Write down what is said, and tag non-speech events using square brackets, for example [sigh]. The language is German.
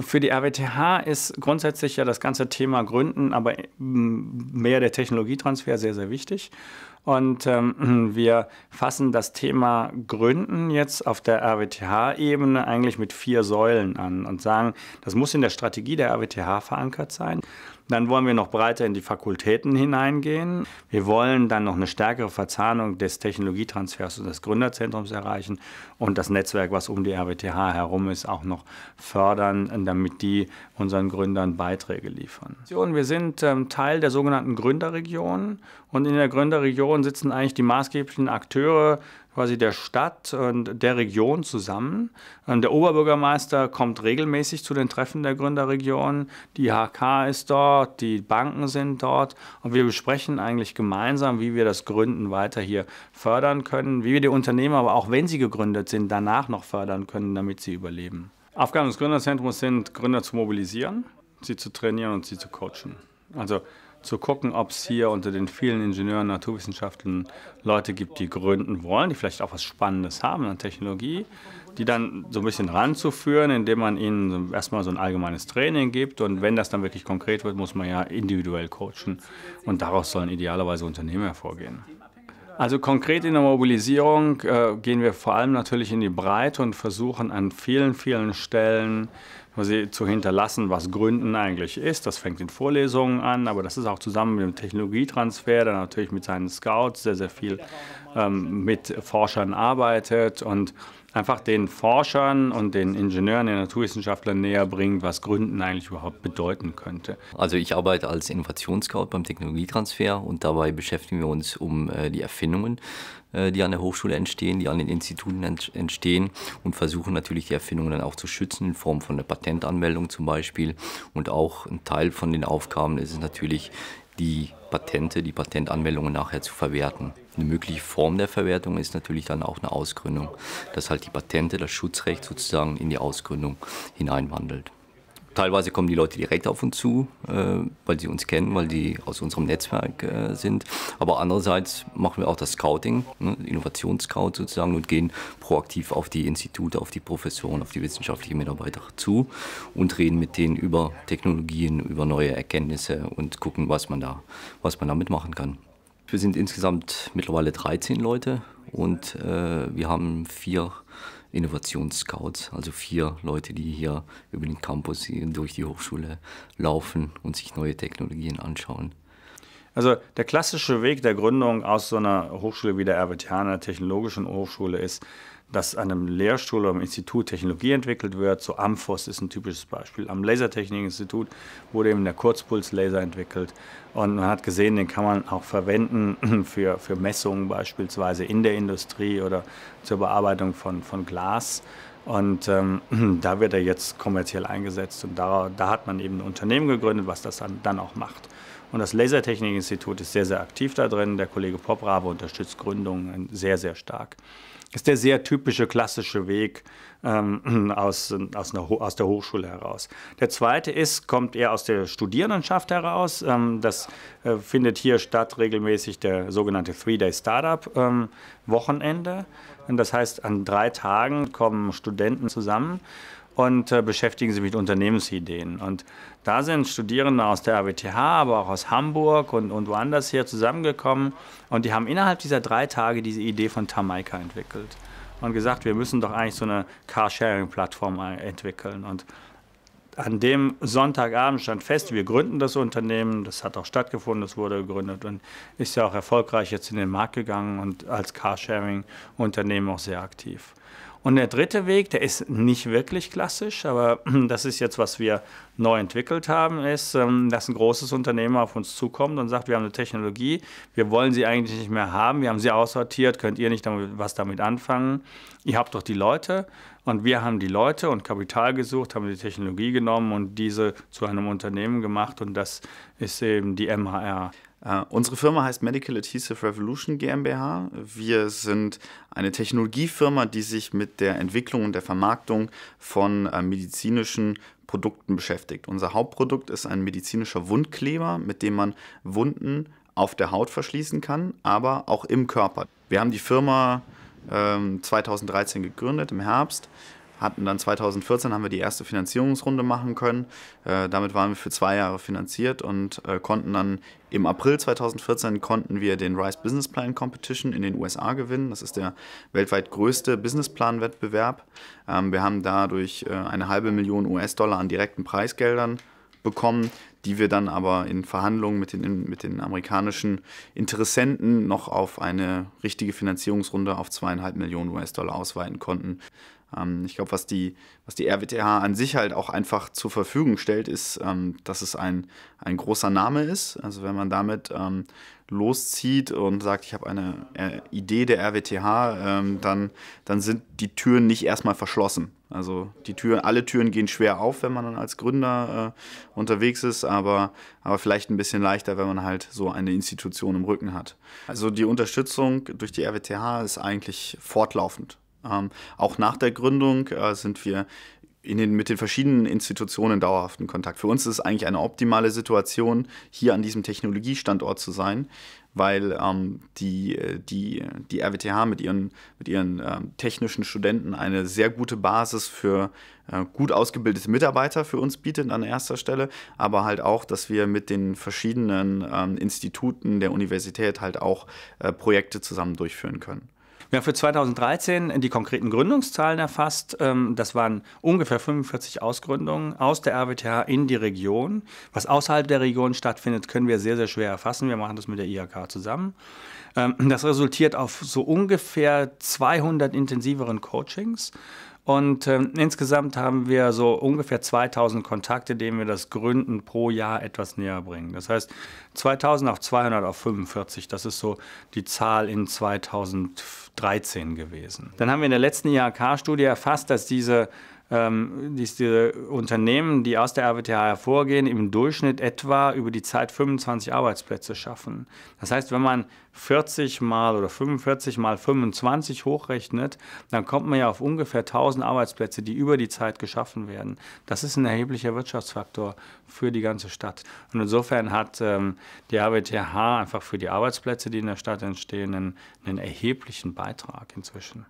Für die RWTH ist grundsätzlich ja das ganze Thema Gründen, aber mehr der Technologietransfer sehr, sehr wichtig. Und ähm, [clears throat] wir fassen das Thema Gründen jetzt auf der RWTH-Ebene eigentlich mit vier Säulen an und sagen, das muss in der Strategie der RWTH verankert sein. Dann wollen wir noch breiter in die Fakultäten hineingehen. Wir wollen dann noch eine stärkere Verzahnung des Technologietransfers und des Gründerzentrums erreichen und das Netzwerk, was um die RWTH herum ist, auch noch fördern, damit die unseren Gründern Beiträge liefern. Wir sind ähm, Teil der sogenannten Gründerregion und in der Gründerregion sitzen eigentlich die maßgeblichen Akteure quasi der Stadt und der Region zusammen. Und der Oberbürgermeister kommt regelmäßig zu den Treffen der Gründerregion. Die HK ist dort, die Banken sind dort und wir besprechen eigentlich gemeinsam, wie wir das Gründen weiter hier fördern können, wie wir die Unternehmen aber auch wenn sie gegründet sind, danach noch fördern können, damit sie überleben. Aufgaben des Gründerzentrums sind, Gründer zu mobilisieren, sie zu trainieren und sie zu coachen. Also zu gucken, ob es hier unter den vielen Ingenieuren, Naturwissenschaftlern Leute gibt, die gründen wollen, die vielleicht auch was Spannendes haben an Technologie, die dann so ein bisschen ranzuführen, indem man ihnen erstmal so ein allgemeines Training gibt. Und wenn das dann wirklich konkret wird, muss man ja individuell coachen. Und daraus sollen idealerweise Unternehmen hervorgehen. Also konkret in der Mobilisierung äh, gehen wir vor allem natürlich in die Breite und versuchen an vielen, vielen Stellen zu hinterlassen, was Gründen eigentlich ist. Das fängt in Vorlesungen an, aber das ist auch zusammen mit dem Technologietransfer, der natürlich mit seinen Scouts sehr, sehr viel ähm, mit Forschern arbeitet und einfach den Forschern und den Ingenieuren, den Naturwissenschaftlern näher bringt, was Gründen eigentlich überhaupt bedeuten könnte. Also ich arbeite als Innovationsscout beim Technologietransfer und dabei beschäftigen wir uns um äh, die Erfindungen, äh, die an der Hochschule entstehen, die an den Instituten entstehen und versuchen natürlich die Erfindungen dann auch zu schützen in Form von der Patentanmeldung zum Beispiel. Und auch ein Teil von den Aufgaben ist es natürlich, die Patente, die Patentanmeldungen nachher zu verwerten. Eine mögliche Form der Verwertung ist natürlich dann auch eine Ausgründung, dass halt die Patente, das Schutzrecht sozusagen in die Ausgründung hineinwandelt. Teilweise kommen die Leute direkt auf uns zu, äh, weil sie uns kennen, weil sie aus unserem Netzwerk äh, sind. Aber andererseits machen wir auch das Scouting, ne, Innovationsscout sozusagen und gehen proaktiv auf die Institute, auf die Professoren, auf die wissenschaftlichen Mitarbeiter zu und reden mit denen über Technologien, über neue Erkenntnisse und gucken, was man da, was man damit machen kann. Wir sind insgesamt mittlerweile 13 Leute und äh, wir haben vier Innovationsscouts, also vier Leute, die hier über den Campus durch die Hochschule laufen und sich neue Technologien anschauen. Also der klassische Weg der Gründung aus so einer Hochschule wie der RWTH, einer technologischen Hochschule, ist, dass an einem Lehrstuhl oder am Institut Technologie entwickelt wird. So Amphos ist ein typisches Beispiel. Am Lasertechnikinstitut wurde eben der Kurzpulslaser entwickelt und man hat gesehen, den kann man auch verwenden [clears throat] für, für Messungen beispielsweise in der Industrie oder zur Bearbeitung von, von Glas. Und ähm, [clears throat] da wird er jetzt kommerziell eingesetzt und da, da hat man eben ein Unternehmen gegründet, was das dann, dann auch macht. Und das Lasertechnikinstitut ist sehr, sehr aktiv da drin. Der Kollege Poprave unterstützt Gründungen sehr, sehr stark. Ist der sehr typische klassische Weg ähm, [clears throat] aus, aus, aus, der Hochschule heraus. Der zweite ist, kommt eher aus der Studierendenschaft heraus. Ähm, das äh, findet hier statt regelmäßig der sogenannte Three-Day Startup ähm, das heißt, an drei Tagen kommen Studenten zusammen und äh, beschäftigen sich mit Unternehmensideen. Und da sind Studierende aus der RWTH, aber auch aus Hamburg und, und woanders hier zusammengekommen und die haben innerhalb dieser drei Tage diese Idee von Tamaika entwickelt und gesagt, wir müssen doch eigentlich so eine Carsharing-Plattform entwickeln. Und an dem Sonntagabend stand fest, wir gründen das Unternehmen. Das hat auch stattgefunden, das wurde gegründet und ist ja auch erfolgreich jetzt in den Markt gegangen und als Carsharing-Unternehmen auch sehr aktiv. Und der dritte Weg, der ist nicht wirklich klassisch, aber [clears throat] das ist jetzt, was wir neu entwickelt haben, ist, ähm, dass ein großes Unternehmen auf uns zukommt und sagt, wir haben eine Technologie, wir wollen sie eigentlich nicht mehr haben, wir haben sie aussortiert, könnt ihr nicht damit, was damit anfangen? Ihr habt doch die Leute und wir haben die Leute und Kapital gesucht, haben die Technologie genommen und diese zu einem Unternehmen gemacht und das ist eben die MHR. Uh, unsere Firma heißt Medical Adhesive Revolution GmbH. Wir sind eine Technologiefirma, die sich mit der Entwicklung und der Vermarktung von uh, medizinischen Produkten beschäftigt. Unser Hauptprodukt ist ein medizinischer Wundkleber, mit dem man Wunden auf der Haut verschließen kann, aber auch im Körper. Wir haben die Firma ähm, 2013 gegründet, im Herbst hatten dann 2014 haben wir die erste Finanzierungsrunde machen können. Äh, damit waren wir für zwei Jahre finanziert und äh, konnten dann im April 2014 konnten wir den Rise Business Plan Competition in den USA gewinnen. Das ist der weltweit größte Businessplan-Wettbewerb. Ähm, wir haben dadurch äh, eine halbe Million US-Dollar an direkten Preisgeldern bekommen, die wir dann aber in Verhandlungen mit den, mit den amerikanischen Interessenten noch auf eine richtige Finanzierungsrunde auf zweieinhalb Millionen US-Dollar ausweiten konnten. Ähm, ich glaube, was die, was die RWTH an sich halt auch einfach zur Verfügung stellt, ist, ähm, dass es ein, ein großer Name ist. Also wenn man damit ähm, loszieht und sagt, ich habe eine äh, Idee der RWTH, ähm, dann, dann sind die Türen nicht erstmal verschlossen. Also die Türen, alle Türen gehen schwer auf, wenn man dann als Gründer äh, unterwegs ist, aber, aber vielleicht ein bisschen leichter, wenn man halt so eine Institution im Rücken hat. Also die Unterstützung durch die RWTH ist eigentlich fortlaufend. Ähm, auch nach der Gründung äh, sind wir den, mit den verschiedenen Institutionen dauerhaften Kontakt. Für uns ist es eigentlich eine optimale Situation, hier an diesem Technologiestandort zu sein, weil ähm, die, die, die RWTH mit ihren, mit ihren ähm, technischen Studenten eine sehr gute Basis für äh, gut ausgebildete Mitarbeiter für uns bietet an erster Stelle, aber halt auch, dass wir mit den verschiedenen ähm, Instituten der Universität halt auch äh, Projekte zusammen durchführen können. Wir haben für 2013 die konkreten Gründungszahlen erfasst. Ähm, das waren ungefähr 45 Ausgründungen aus der RWTH in die Region. Was außerhalb der Region stattfindet, können wir sehr, sehr schwer erfassen. Wir machen das mit der IHK zusammen. Ähm, das resultiert auf so ungefähr 200 intensiveren Coachings und äh, insgesamt haben wir so ungefähr 2000 Kontakte, denen wir das Gründen pro Jahr etwas näher bringen. Das heißt 2000 auf 200 auf 45, das ist so die Zahl in 2013 gewesen. Dann haben wir in der letzten IHK-Studie erfasst, dass diese ähm, diese Unternehmen, die aus der RWTH hervorgehen, im Durchschnitt etwa über die Zeit 25 Arbeitsplätze schaffen. Das heißt, wenn man 40 mal oder 45 mal 25 hochrechnet, dann kommt man ja auf ungefähr 1000 Arbeitsplätze, die über die Zeit geschaffen werden. Das ist ein erheblicher Wirtschaftsfaktor für die ganze Stadt. Und insofern hat ähm, die RWTH einfach für die Arbeitsplätze, die in der Stadt entstehen, einen, einen erheblichen Beitrag inzwischen.